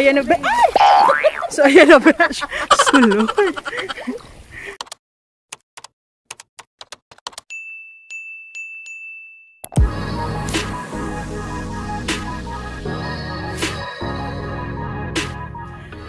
Ayan na, Ay! So ayan na, besh. Sulod.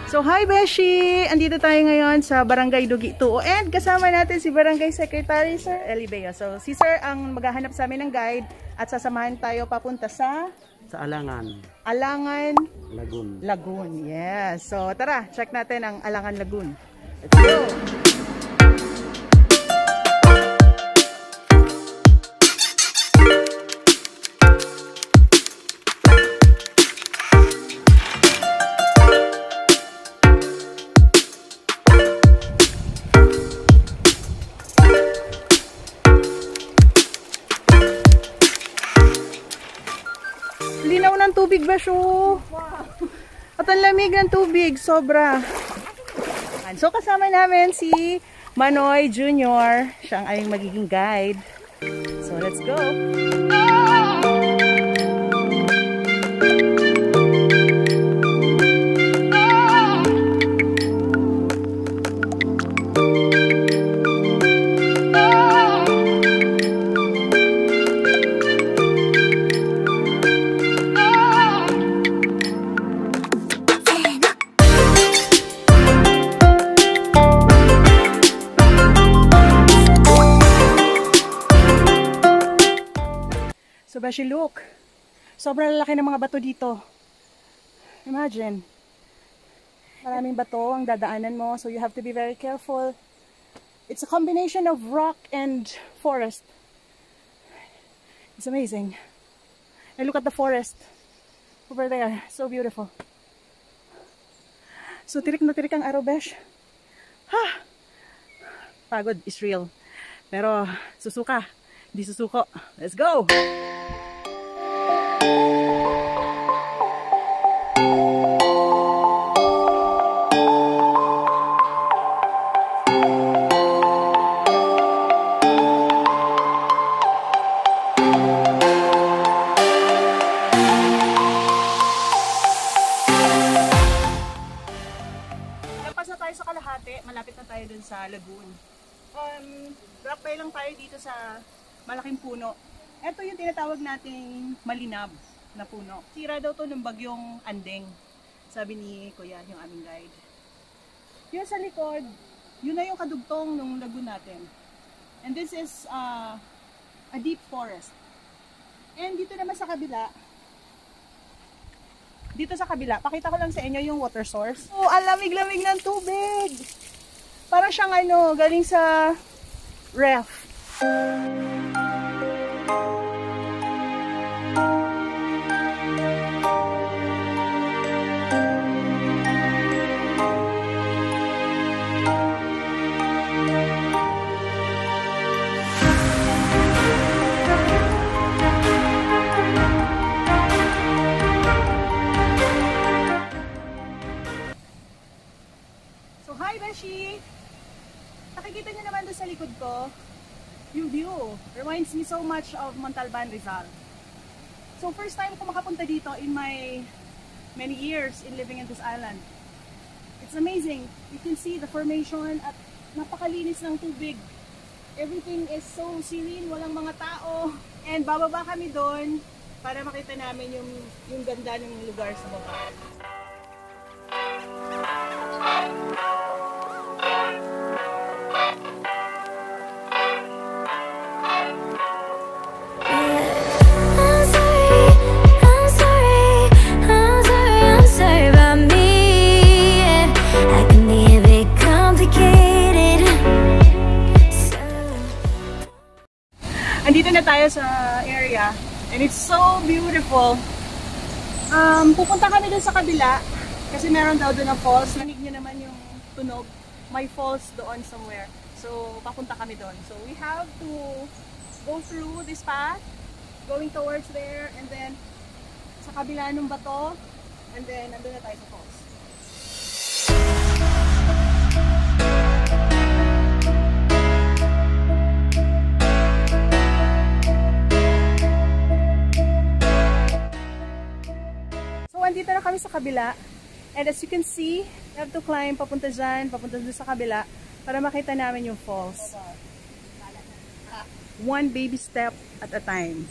So hi Beshi! Andito tayo ngayon sa Barangay Dugi 2 and kasama natin si Barangay Secretary Sir Eli Bea. So si Sir ang maghahanap sa amin ng guide at sasamahan tayo papunta sa Sa Alangan, Alangan Lagun. Lagoon. Yes. So tara, check natin ang Alangan Lagoon. Let's go! Linaw ng tubig ba siyo? At ang lamig ng tubig, sobra. So kasama namin si Manoy Jr. Siya ang aming magiging guide. So let's go. Beshi, look. Sobrang lalaki ng mga bato dito. Imagine. Maraming bato ang dadaanan mo, so you have to be very careful. It's a combination of rock and forest. It's amazing. And look at the forest over there. So beautiful. So tirik na tirik ang araw, Besh. Ha! Pagod is real. Pero susuka. Di susuko. Let's go! Malapit na tayo dun sa lagoon. Um, rockpay lang tayo dito sa malaking puno. Ito yung tinatawag nating malinab na puno. Sira daw to ng bagyong andeng, sabi ni Kuya, yung aming guide. Yun sa likod, yun na yung kadugtong ng lagoon natin. And this is uh, a deep forest. And dito naman sa kabila, dito sa kabila, pakita ko lang sa inyo yung water source. Oh, ang lamig-lamig ng tubig. Para siyang ano, galing sa ref. So, Beshi! Nakikita niyo naman doon sa likod ko, yung view. Reminds me so much of Montalban, Rizal. So, first time ko makapunta dito in my many years in living in this island. It's amazing. You can see the formation at napakalinis ng tubig. Everything is so serene, walang mga tao. And bababa kami doon para makita namin yung, yung ganda ng lugar sa baba. Tayo sa area and it's so beautiful. Um, pupunta kami dun sa kabila kasi meron daw doon na falls. Nanig nyo naman yung tunog. May falls doon somewhere. So, papunta kami doon. So, we have to go through this path going towards there and then sa kabila ng bato and then nandun na tayo sa falls. So, andito na kami sa kabila. And as you can see, you have to climb papunta dyan, papunta dyan sa kabila para makita namin yung falls. One baby step at a time.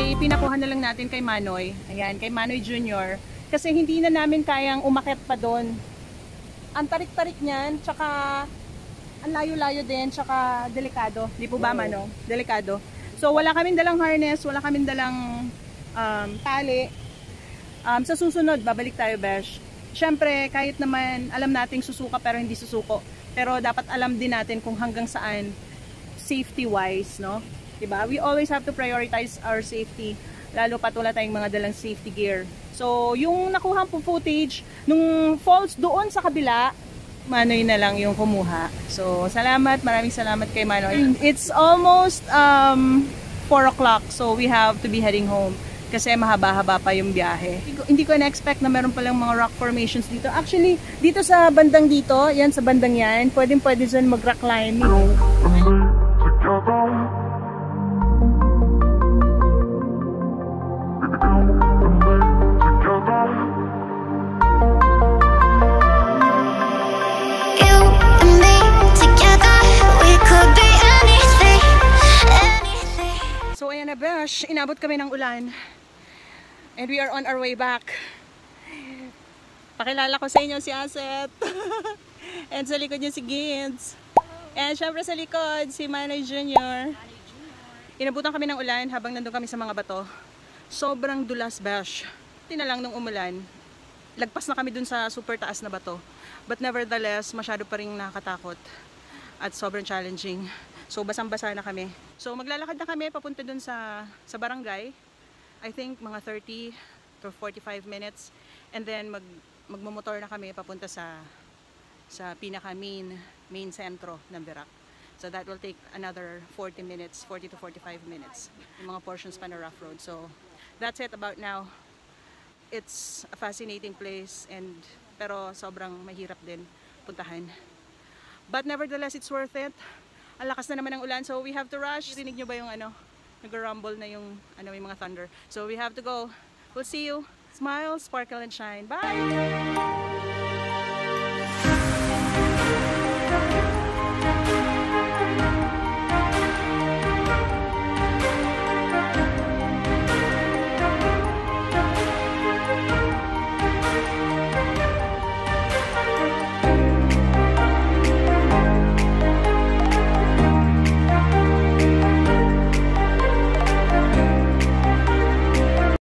Ay pinakuha na lang natin kay Manoy. Ayan, kay Manoy Jr. Kasi hindi na namin kayang umakit pa doon. Ang tarik-tarik niyan, tsaka ang layo-layo din, tsaka delikado. Di po ba, Mano? Delikado. So, wala kaming dalang harness, wala kaming dalang um, tali. Um, sa susunod, babalik tayo, Besh. Siyempre, kahit naman alam nating susuka pero hindi susuko. Pero dapat alam din natin kung hanggang saan safety-wise, no? Diba? We always have to prioritize our safety. Lalo pat wala tayong mga dalang safety gear. So, yung nakuha po footage, nung falls doon sa kabila, Manoy na lang yung kumuha. So, salamat. Maraming salamat kay Manoy. It's almost um, 4 o'clock. So, we have to be heading home. Kasi mahaba-haba pa yung biyahe. Hindi ko- na-expect na meron palang mga rock formations dito. Actually, dito sa bandang dito, yan sa bandang yan, pwedeng pwede dyan mag-rock climbing. So ayan na Besh, inabot kami ng ulan. And we are on our way back. Pakilala ko sa inyo si Aset. And sa likod niya si Gins. And syempre sa likod si Manay Jr. Inabutan kami ng ulan habang nandun kami sa mga bato. Sobrang dulas Besh. Hindi na lang nung umulan. Lagpas na kami dun sa super taas na bato. But nevertheless, masyado pa rin nakakatakot at sobrang challenging. So basang-basa na kami. So maglalakad na kami papunta dun sa sa barangay. I think mga 30 to 45 minutes and then mag magmomotor na kami papunta sa sa pinaka main main sentro ng Virac. So that will take another 40 minutes, 40 to 45 minutes. Yung mga portions pa na rough road. So that's it about now. It's a fascinating place and pero sobrang mahirap din puntahan. But nevertheless, it's worth it. Ang lakas na naman ng ulan, so we have to rush. Rinig nyo ba yung ano, nag-rumble na yung, ano, yung mga thunder. So we have to go. We'll see you. Smile, sparkle, and shine. Bye!